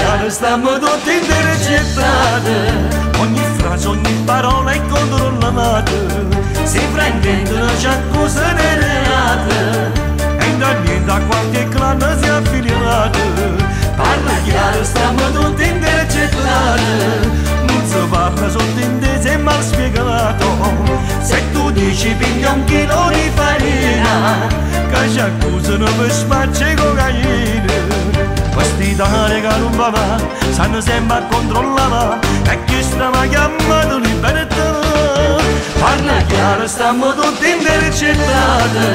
chiaro stiamo tutti intercettati Ogni frase, ogni parola è controllata Si fraintendono c'è cose reate E da niente a qualche clan si è affiliato Parla chiaro, stiamo tutti intercettati Non si parla sottintese e mal spiegato. Se tu dici piglia un chilo di farina Che ci accusano per spacce cocaina questi italiani che non va va, sanno sempre a controllare E chi stava chiamando libertà Parla chiaro, stiamo tutti intercettati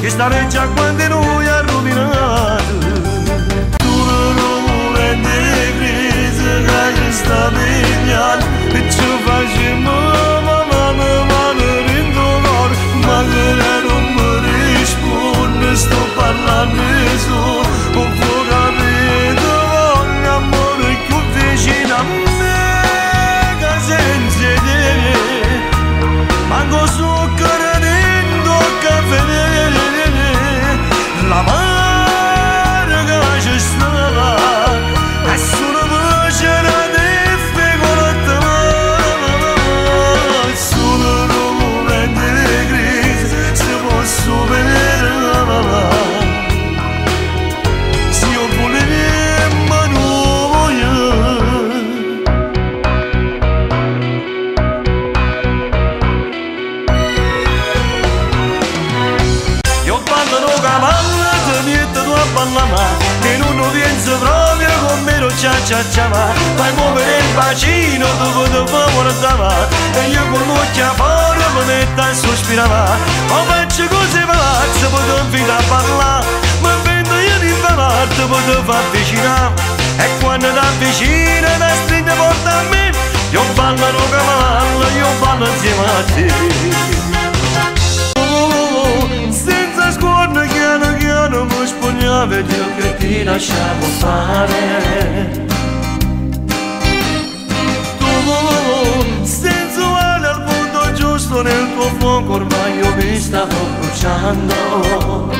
Che sta legge a quando noi ha Tu non vuoi di crisi che sta pigliando mi metto a sospirare Ma faccio cose pazze, poi ti invito a parlare. Ma vendo io di poi ti fa avvicinare. E quando ti avvicina, ti stringe porta a me. Io ballo no cavallo, io ballo insieme a te. Senza scorno piano piano mi spogliavo ed io che ti lasciavo fare giusto nel tuo fuoco ormai io mi stavo bruciando.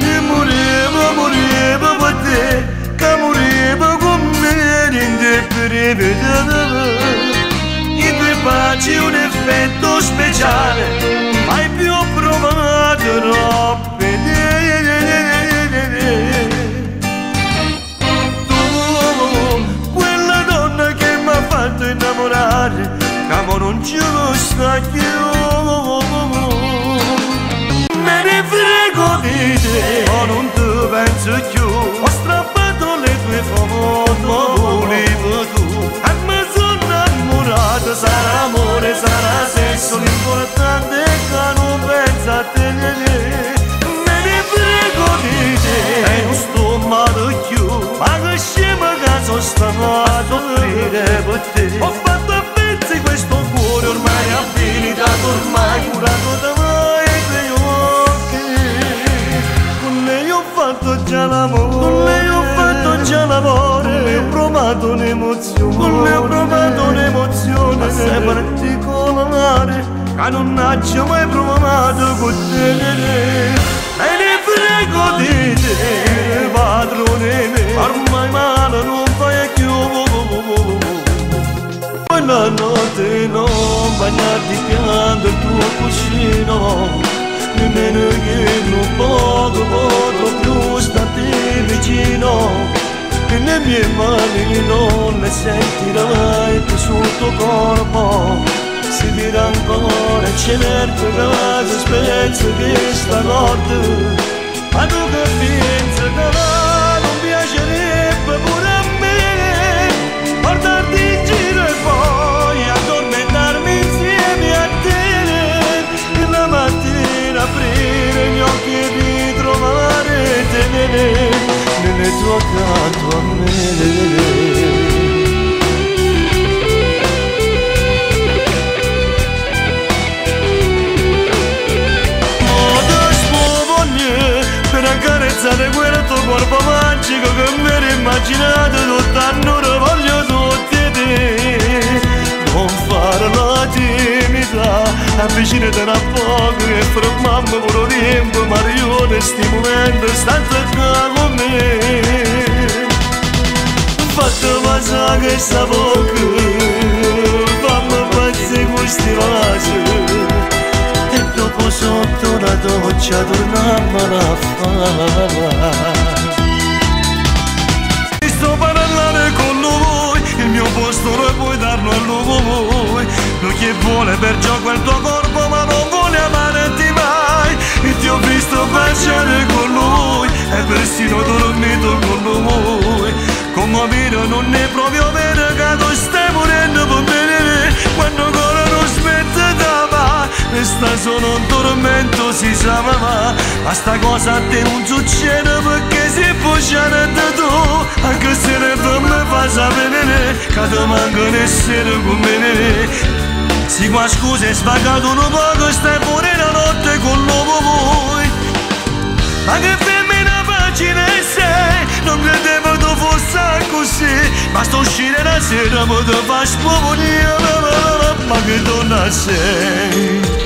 E morivo, morivo per te che morivo con me niente per rivedere i tuoi baci un effetto speciale mai più provato troppo un'emozione. Lei ho provato un'emozione. Assai particolare Che non ho mai provato con te. Me ne frego di te Padrone mio Ormai male non fai più quella notte non bagnarti pianto il tuo cuscino. Nemmeno che le mie mani non le sentirai più sul tuo corpo. Si dirà ancora c'è certo che si spezza che sta notte ma tu che pensi che timida avvicinati a poco e fermammi per un tempo Mario in sti momenti stanza qua con me stessa bocca fammi pazzi questi vasi e dopo sotto la doccia torniamo a fare sto parlare con lui il mio posto lo puoi darlo a lui lui che vuole per gioco il tuo corpo ma non vuole amarti mai. E ti ho visto baciare con lui e persino dormito con lui. Come vero non è proprio vero che tu stai morendo per bene. Quando ancora non smette da mai resta solo un tormento si sa ma ma sta cosa a te non succede perché si può da tu. Anche se ne fa me fa sapere che ti manca essere come me si qua scusa è svagato un poco stai pure la notte con l'uomo voi. Ma che femmina pagina sei? Non credevo tu fosse così. Basta uscire la sera ma ti fa spoponire ma che donna sei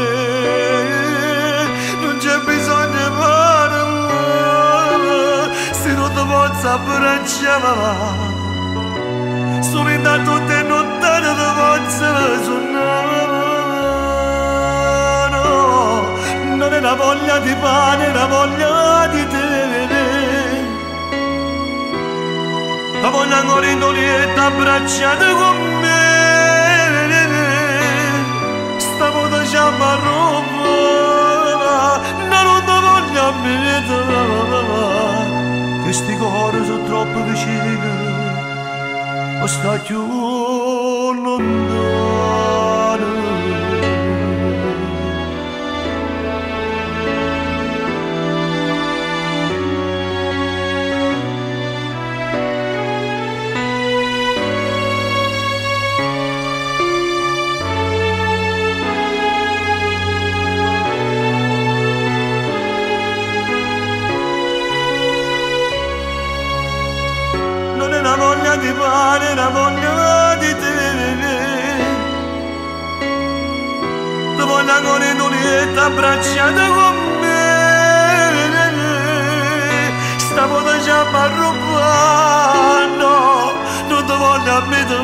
posso abbracciare sono in da tutte notti ti posso suonare non è una voglia di pane è una voglia di te. La voglio ancora in dolietta abbracciata con me. Stavo da chiama Roma non lo voglio ammettere questi cuori sono troppo vicini o sta più di pane, la voglia di te. La voglia con le abbracciata con me. Stavo da già parrubando, non ti voglio ammettere.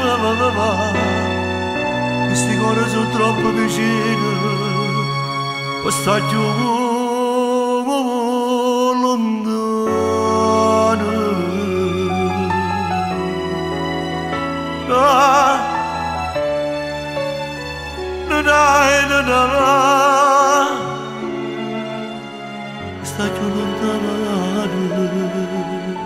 Questi cuori sono troppo vicini, più lontano. sta chiudendo la luce